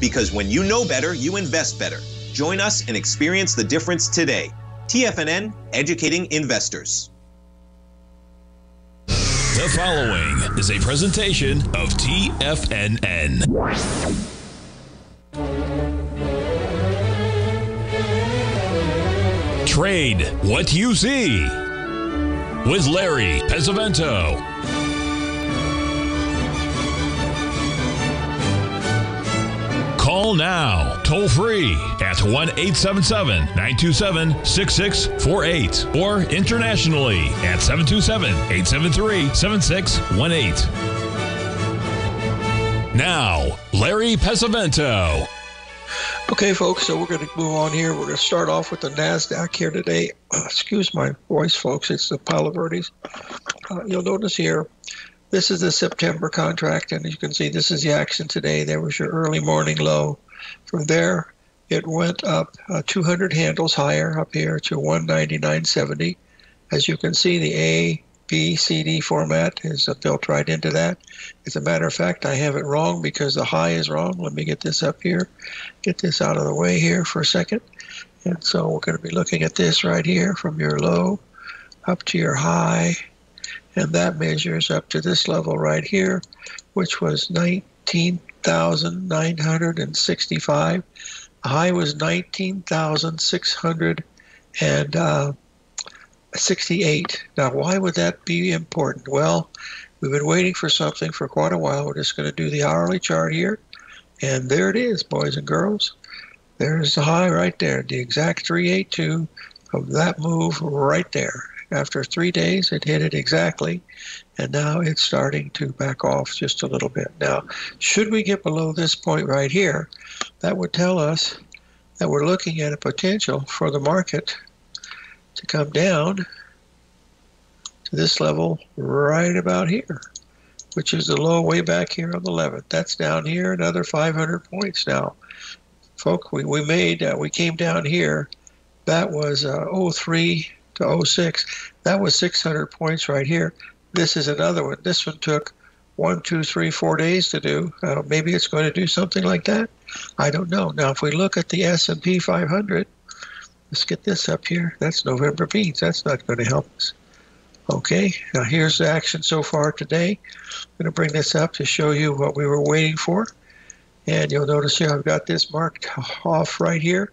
because when you know better, you invest better. Join us and experience the difference today. TFNN, educating investors. The following is a presentation of TFNN. Trade what you see with Larry Pesavento. Call now, toll free at 1 877 927 6648 or internationally at 727 873 7618. Now, Larry Pesavento. Okay, folks, so we're going to move on here. We're going to start off with the NASDAQ here today. Excuse my voice, folks. It's the Palo Verdes. Uh, you'll notice here, this is the September contract, and as you can see, this is the action today. There was your early morning low. From there, it went up uh, 200 handles higher up here to 199.70. As you can see, the A, B, C, D format is built right into that. As a matter of fact, I have it wrong because the high is wrong. Let me get this up here, get this out of the way here for a second. And so we're going to be looking at this right here from your low up to your high. And that measures up to this level right here, which was 19,965. The high was 19,600 and uh, 68. Now, why would that be important? Well, we've been waiting for something for quite a while. We're just going to do the hourly chart here. And there it is, boys and girls. There's the high right there, the exact 382 of that move right there. After three days, it hit it exactly, and now it's starting to back off just a little bit. Now, should we get below this point right here, that would tell us that we're looking at a potential for the market to come down to this level right about here, which is the low way back here on the 11th. That's down here, another 500 points now. Folk, we, we made, uh, we came down here. That was uh, 03 to 06. That was 600 points right here. This is another one. This one took one, two, three, four days to do. Uh, maybe it's going to do something like that. I don't know. Now, if we look at the S&P 500, Let's get this up here. That's November beans. That's not going to help us. Okay, now here's the action so far today. I'm going to bring this up to show you what we were waiting for. And you'll notice here I've got this marked off right here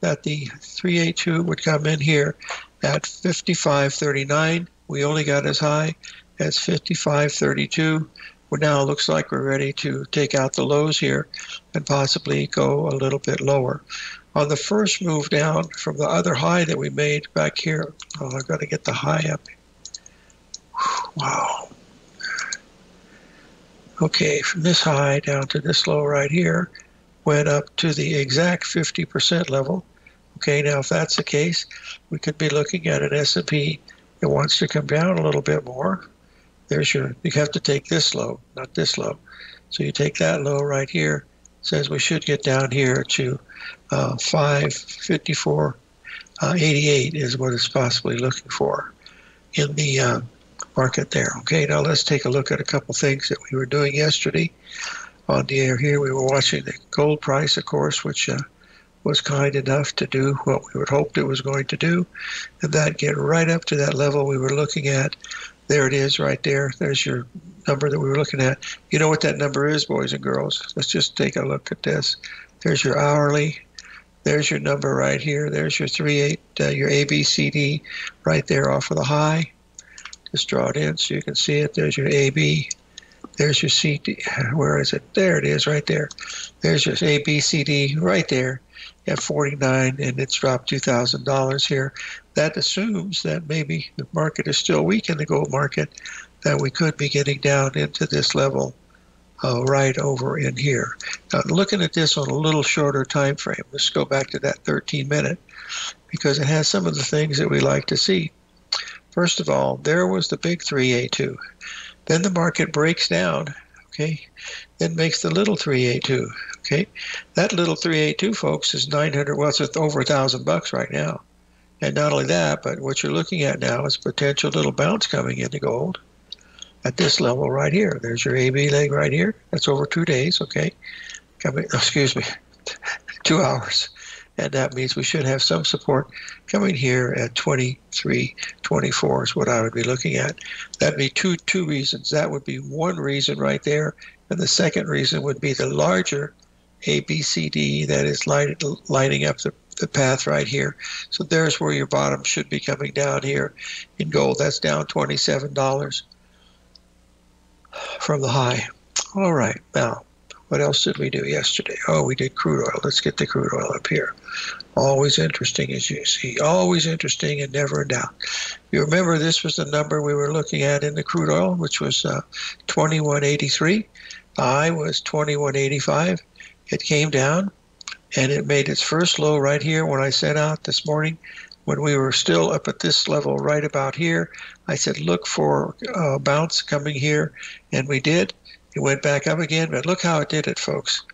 that the 382 would come in here at 55.39. We only got as high as 55.32. Well, now it looks like we're ready to take out the lows here and possibly go a little bit lower on the first move down from the other high that we made back here. Oh, I've got to get the high up. Wow. Okay, from this high down to this low right here, went up to the exact 50% level. Okay, now if that's the case, we could be looking at an S&P that wants to come down a little bit more. There's your, you have to take this low, not this low. So you take that low right here, says we should get down here to uh, 554 uh, 88 is what it's possibly looking for in the uh, market there. Okay, now let's take a look at a couple things that we were doing yesterday on the air here. We were watching the gold price, of course, which uh, was kind enough to do what we had hoped it was going to do, and that get right up to that level we were looking at. There it is, right there. There's your number that we were looking at. You know what that number is, boys and girls? Let's just take a look at this. There's your hourly. There's your number right here. There's your three eight, uh, your ABCD right there off of the high. Just draw it in so you can see it. There's your AB. There's your CD. Where is it? There it is, right there. There's your ABCD right there at 49, and it's dropped $2,000 here. That assumes that maybe the market is still weak in the gold market, that we could be getting down into this level uh, right over in here. Now, looking at this on a little shorter time frame, let's go back to that 13 minute because it has some of the things that we like to see. First of all, there was the big 382. Then the market breaks down, okay, then makes the little 382, okay. That little 382, folks, is 900, well, it's over a thousand bucks right now. And not only that, but what you're looking at now is potential little bounce coming into gold at this level right here. There's your AB leg right here. That's over two days, okay? coming, excuse me, two hours. And that means we should have some support coming here at 23, 24 is what I would be looking at. That'd be two two reasons. That would be one reason right there. And the second reason would be the larger ABCD that is light, lighting up the, the path right here. So there's where your bottom should be coming down here in gold. That's down $27 from the high. All right, now what else did we do yesterday? Oh, we did crude oil. Let's get the crude oil up here. Always interesting, as you see. Always interesting and never in doubt. You remember this was the number we were looking at in the crude oil, which was uh, 2183. I was 2185. It came down and it made its first low right here when I set out this morning when we were still up at this level right about here. I said, look for a bounce coming here, and we did. It went back up again, but look how it did it, folks.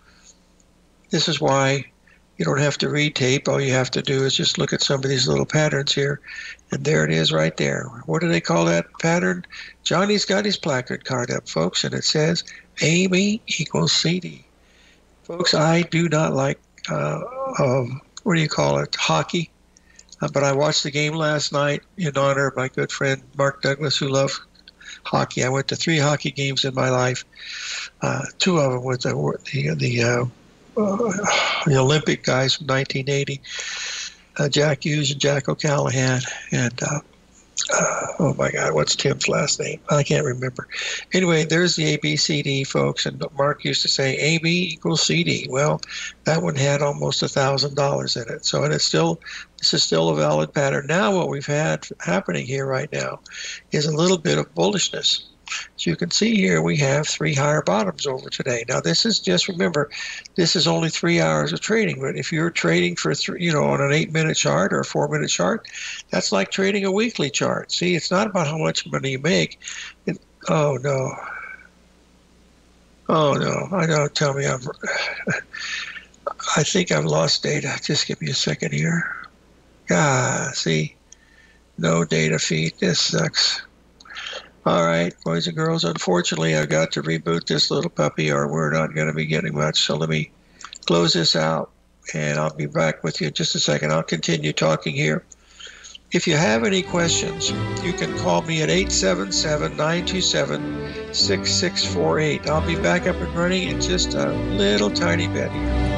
This is why you don't have to read tape. All you have to do is just look at some of these little patterns here. And there it is right there. What do they call that pattern? Johnny's got his placard card up, folks, and it says AB equals CD. Folks, I do not like, uh, um, what do you call it, hockey. Uh, but I watched the game last night in honor of my good friend Mark Douglas, who loves hockey. I went to three hockey games in my life. Uh, two of them with the the the, uh, uh, the Olympic guys from 1980, uh, Jack Hughes and Jack O'Callahan, and uh, oh my God, what's Tim's last name? I can't remember. Anyway, there's the ABCD, folks, and Mark used to say AB equals CD. Well, that one had almost a thousand dollars in it, so and it's still this is still a valid pattern. Now, what we've had happening here right now is a little bit of bullishness. As you can see here, we have three higher bottoms over today. Now, this is just remember, this is only three hours of trading. But if you're trading for three, you know, on an eight-minute chart or a four-minute chart, that's like trading a weekly chart. See, it's not about how much money you make. It, oh no. Oh no! I don't tell me I'm. I think I've lost data. Just give me a second here. Ah, see, no data feed. This sucks. All right, boys and girls, unfortunately, I got to reboot this little puppy or we're not going to be getting much. So let me close this out and I'll be back with you in just a second. I'll continue talking here. If you have any questions, you can call me at 877 927 6648. I'll be back up and running in just a little tiny bit here.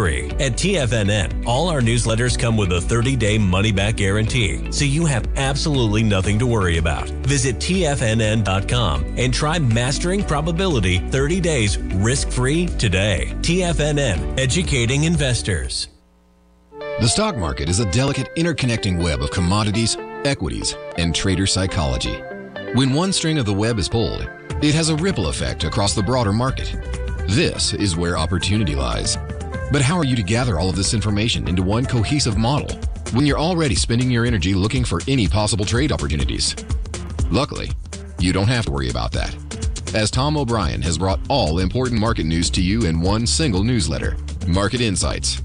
At TFNN, all our newsletters newsletters come with a 30 day money back guarantee, so you have absolutely nothing to worry about. Visit TFNN.com and try Mastering Probability 30 days risk free today. TFNN, educating investors. The stock market is a delicate, interconnecting web of commodities, equities, and trader psychology. When one string of the web is pulled, it has a ripple effect across the broader market. This is where opportunity lies. But how are you to gather all of this information into one cohesive model when you're already spending your energy looking for any possible trade opportunities? Luckily, you don't have to worry about that, as Tom O'Brien has brought all important market news to you in one single newsletter Market Insights.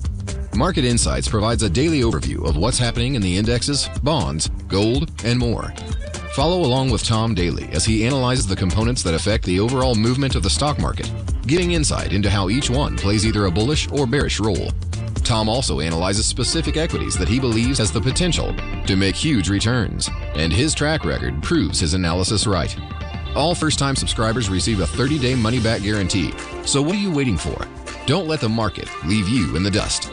Market Insights provides a daily overview of what's happening in the indexes, bonds, gold, and more. Follow along with Tom Daly as he analyzes the components that affect the overall movement of the stock market giving insight into how each one plays either a bullish or bearish role. Tom also analyzes specific equities that he believes has the potential to make huge returns, and his track record proves his analysis right. All first time subscribers receive a 30 day money back guarantee. So what are you waiting for? Don't let the market leave you in the dust.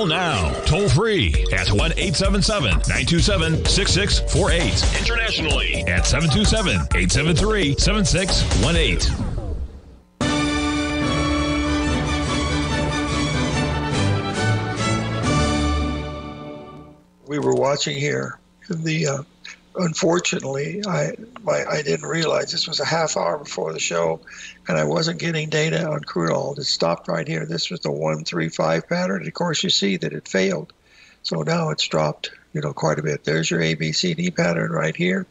Call now, toll free at 1 877 927 6648. Internationally at 727 873 7618. We were watching here the. Uh, unfortunately, I my, I didn't realize this was a half hour before the show, and I wasn't getting data on crude oil. It stopped right here. This was the one three five pattern. Of course, you see that it failed. So now it's dropped, you know, quite a bit. There's your ABCD pattern right here.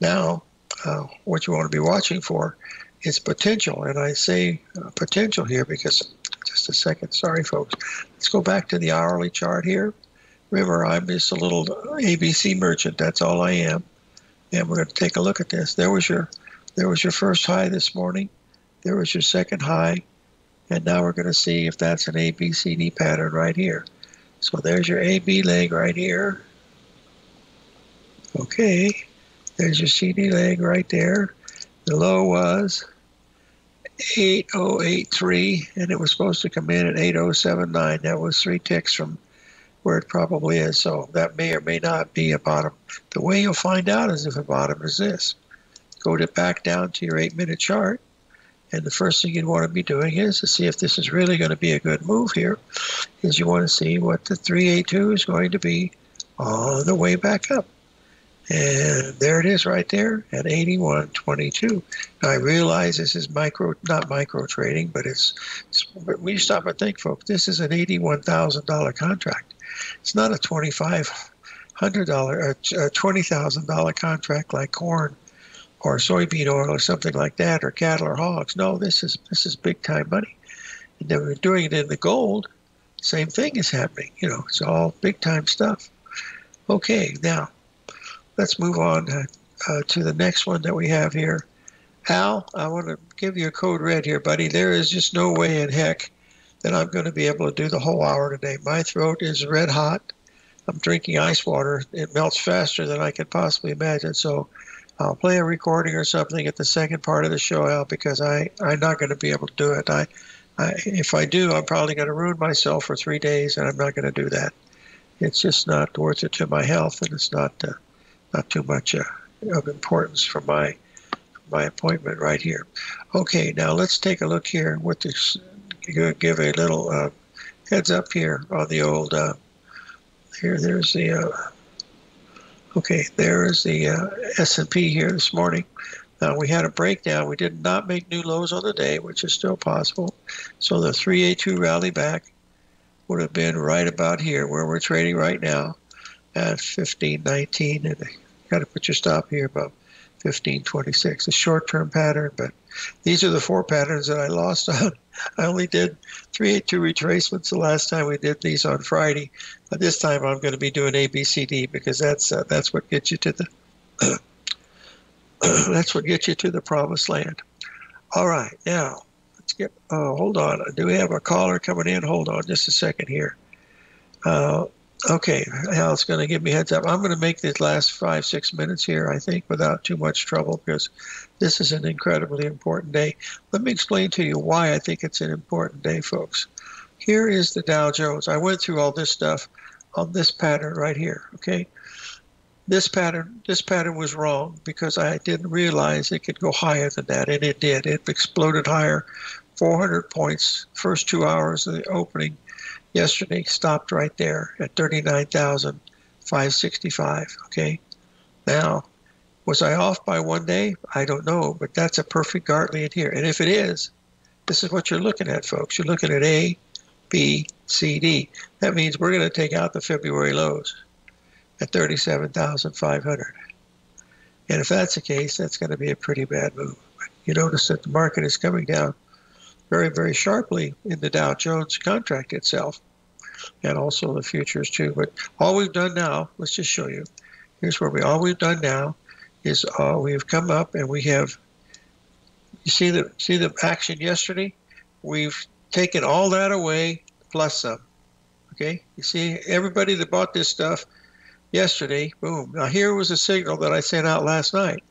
Now, uh, what you want to be watching for is potential, and I say uh, potential here because just a second. Sorry, folks. Let's go back to the hourly chart here. Remember, I'm just a little ABC merchant. That's all I am. And we're going to take a look at this. There was your, there was your first high this morning. There was your second high, and now we're going to see if that's an ABCD pattern right here. So there's your AB leg right here. Okay, there's your CD leg right there. The low was 8083, and it was supposed to come in at 8079. That was three ticks from where it probably is. So that may or may not be a bottom. The way you'll find out is if a bottom is this. Go to back down to your eight minute chart. And the first thing you'd want to be doing is to see if this is really going to be a good move here, is you want to see what the 382 is going to be on the way back up. And there it is right there at 81.22. Now I realize this is micro, not micro trading, but it's, it's but we stop and think, folks, this is an $81,000 contract. It's not a twenty-five hundred dollar, a twenty thousand dollar contract like corn or soybean oil or something like that, or cattle or hogs. No, this is this is big time money. And then we're doing it in the gold. Same thing is happening. You know, it's all big time stuff. Okay, now let's move on uh, uh, to the next one that we have here. Al, I want to give you a code red here, buddy. There is just no way in heck that I'm going to be able to do the whole hour today. My throat is red hot. I'm drinking ice water. It melts faster than I could possibly imagine. So I'll play a recording or something at the second part of the show, out because I, I'm not going to be able to do it. I, I, if I do, I'm probably going to ruin myself for three days, and I'm not going to do that. It's just not worth it to my health, and it's not uh, not too much uh, of importance for my my appointment right here. Okay, now let's take a look here what this give a little uh, heads up here on the old. Uh, here, there's the. Uh, okay, there is the uh, S&P here this morning. Now we had a breakdown. We did not make new lows on the day, which is still possible. So the 382 rally back would have been right about here where we're trading right now at 1519 and got to put your stop here about 1526 a short-term pattern but these are the four patterns that i lost on I only did 382 retracements the last time we did these on Friday. But this time I'm going to be doing ABCD because that's uh, that's what gets you to the that's what gets you to the promised land. All right, now let's get. Oh, hold on. Do we have a caller coming in? Hold on, just a second here. Uh, Okay, Hal's going to give me heads up. I'm going to make this last five, six minutes here, I think, without too much trouble because this is an incredibly important day. Let me explain to you why I think it's an important day, folks. Here is the Dow Jones. I went through all this stuff on this pattern right here, okay? this pattern this pattern was wrong because I didn't realize it could go higher than that, and it did. It exploded higher, 400 points. First two hours of the opening yesterday stopped right there at 39,565. Okay, now was I off by one day? I don't know, but that's a perfect Gartley in here. And if it is, this is what you're looking at, folks. You're looking at A, B, C, D. That means we're going to take out the February lows at 37,500. And if that's the case, that's going to be a pretty bad move. You notice that the market is coming down very, very sharply in the Dow Jones contract itself and also the futures too. But all we've done now, let's just show you. Here's where we all we've done now is uh, we've come up and we have you see the see the action yesterday? We've taken all that away plus some. Okay? You see everybody that bought this stuff yesterday, boom. Now, here was a signal that I sent out last night.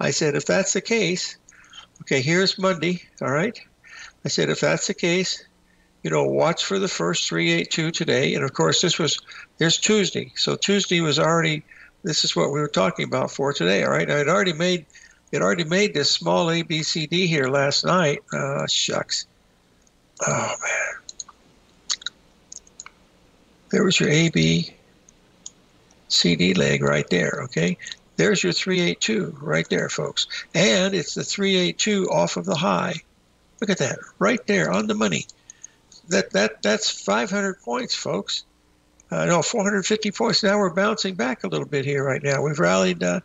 I said, if that's the case, okay, here's Monday, all right? I said, if that's the case, you know, watch for the first 382 today. And of course, this was, there's Tuesday. So Tuesday was already, this is what we were talking about for today, all right? I had already made, it already made this small ABCD here last night. Uh, shucks. Oh, man. There was your AB, CD leg right there, okay? There's your 382 right there, folks. And it's the 382 off of the high. Look at that, right there on the money. That that that's 500 points, folks. Uh, no, 450 points. Now we're bouncing back a little bit here right now. We've rallied uh,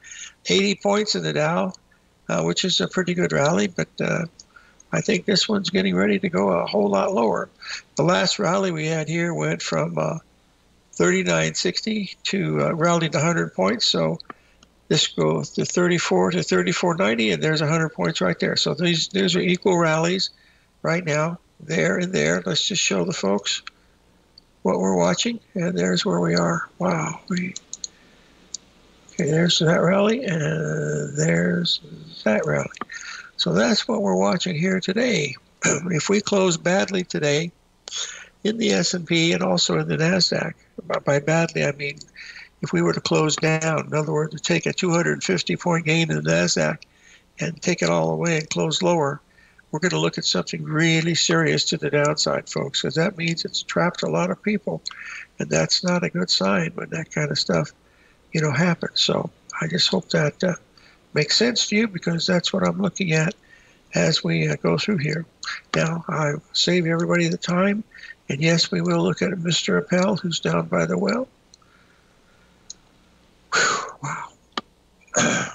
80 points in the Dow, uh, which is a pretty good rally, but uh, I think this one's getting ready to go a whole lot lower. The last rally we had here went from uh, 39.60 to uh, rallied 100 points. So this goes to 34 to 34.90, and there's 100 points right there. So these these are equal rallies right now, there and there. Let's just show the folks what we're watching, and there's where we are. Wow, we okay. There's that rally, and there's that rally. So that's what we're watching here today. if we close badly today in the S&P and also in the Nasdaq, by badly, I mean if we were to close down, in other words, to take a 250 point gain in the NASDAQ and take it all away and close lower, we're going to look at something really serious to the downside, folks, because that means it's trapped a lot of people. And that's not a good sign when that kind of stuff, you know, happens. So I just hope that uh, makes sense to you because that's what I'm looking at as we uh, go through here. Now, I save everybody the time and yes, we will look at Mr. Apple, who's down by the well. Whew, wow.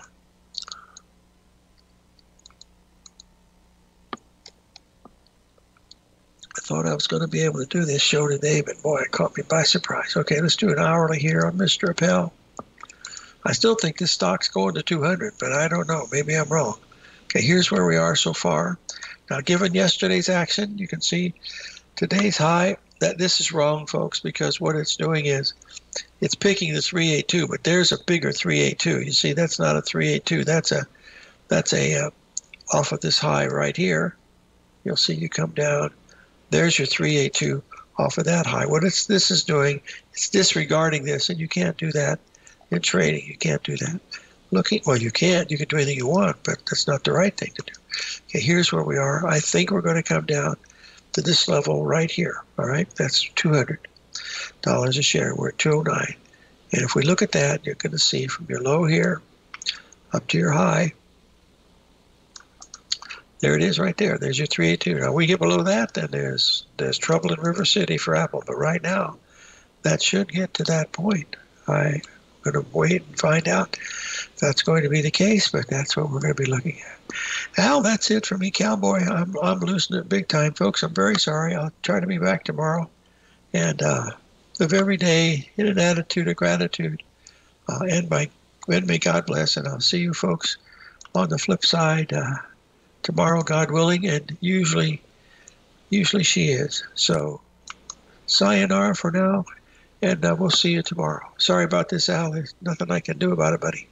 thought I was going to be able to do this show today, but boy, it caught me by surprise. Okay, let's do an hourly here on Mr. Apple. I still think this stock's going to 200, but I don't know. Maybe I'm wrong. Okay, here's where we are so far. Now, given yesterday's action, you can see today's high that this is wrong folks because what it's doing is it's picking the 382 but there's a bigger 382 you see that's not a 382 that's a that's a uh, off of this high right here you'll see you come down there's your 382 off of that high what it's this is doing it's disregarding this and you can't do that in trading you can't do that looking well you can't you can do anything you want but that's not the right thing to do okay here's where we are i think we're going to come down to this level right here. All right, that's $200 a share. We're at 209. And if we look at that, you're going to see from your low here up to your high. There it is right there. There's your 382. Now we get below that, then there's there's trouble in River City for Apple. But right now, that should get to that point. I'm going to wait and find out if that's going to be the case, but that's what we're going to be looking at. Al, that's it for me, cowboy. I'm I'm losing it big time, folks. I'm very sorry. I'll try to be back tomorrow, and uh, live every day in an attitude of gratitude. Uh, and by and may God bless. And I'll see you folks on the flip side uh, tomorrow, God willing. And usually, usually she is. So, sayonara for now, and uh, we'll see you tomorrow. Sorry about this, Al. There's nothing I can do about it, buddy.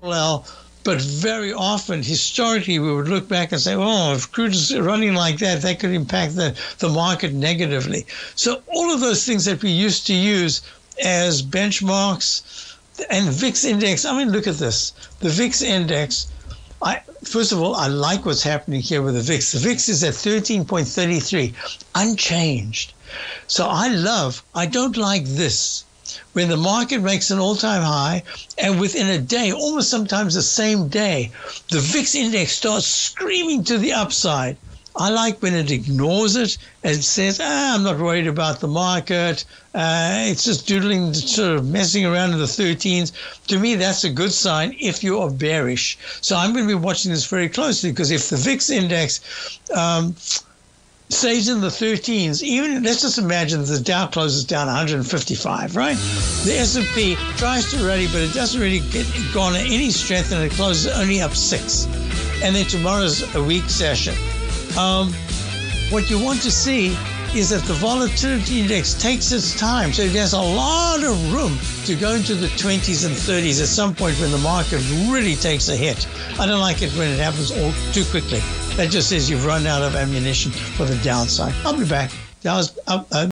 Well, but very often, historically, we would look back and say, oh, if crude is running like that, that could impact the, the market negatively. So all of those things that we used to use as benchmarks. And VIX index, I mean, look at this. The VIX index, I, first of all, I like what's happening here with the VIX. The VIX is at 13.33, unchanged. So I love, I don't like this when the market makes an all time high, and within a day, almost sometimes the same day, the VIX index starts screaming to the upside. I like when it ignores it and says, ah, I'm not worried about the market. Uh, it's just doodling, sort of messing around in the 13s. To me, that's a good sign if you are bearish. So I'm going to be watching this very closely because if the VIX index um, stays in the 13s, even let's just imagine the Dow closes down 155, right? The S&P tries to rally, but it doesn't really get garner any strength, and it closes only up six. And then tomorrow's a weak session. Um, what you want to see is that the volatility index takes its time. So there's a lot of room to go into the 20s and 30s at some point when the market really takes a hit. I don't like it when it happens all too quickly. That just says you've run out of ammunition for the downside. I'll be back. Dow's up, uh,